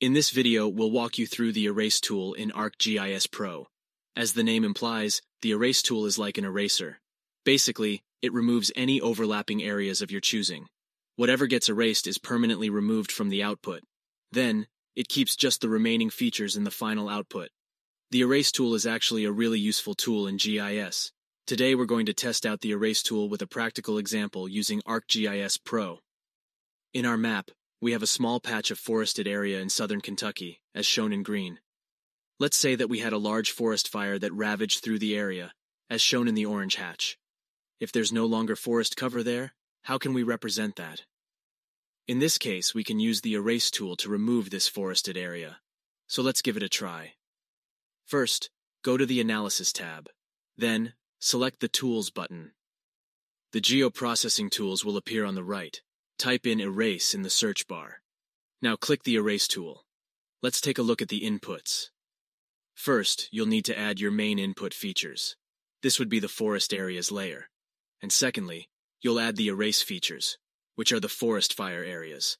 In this video, we'll walk you through the Erase tool in ArcGIS Pro. As the name implies, the Erase tool is like an eraser. Basically, it removes any overlapping areas of your choosing. Whatever gets erased is permanently removed from the output. Then, it keeps just the remaining features in the final output. The Erase tool is actually a really useful tool in GIS. Today we're going to test out the Erase tool with a practical example using ArcGIS Pro. In our map, we have a small patch of forested area in southern Kentucky, as shown in green. Let's say that we had a large forest fire that ravaged through the area, as shown in the orange hatch. If there's no longer forest cover there, how can we represent that? In this case, we can use the Erase tool to remove this forested area. So let's give it a try. First, go to the Analysis tab. Then, select the Tools button. The geoprocessing tools will appear on the right. Type in Erase in the search bar. Now click the Erase tool. Let's take a look at the inputs. First, you'll need to add your main input features. This would be the forest areas layer. And secondly, you'll add the erase features, which are the forest fire areas.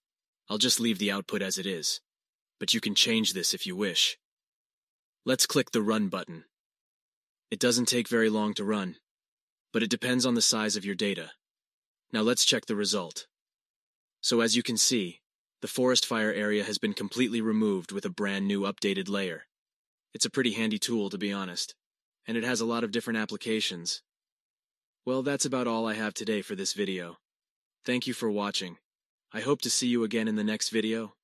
I'll just leave the output as it is, but you can change this if you wish. Let's click the Run button. It doesn't take very long to run, but it depends on the size of your data. Now let's check the result. So as you can see, the forest fire area has been completely removed with a brand new updated layer. It's a pretty handy tool, to be honest, and it has a lot of different applications. Well, that's about all I have today for this video. Thank you for watching. I hope to see you again in the next video.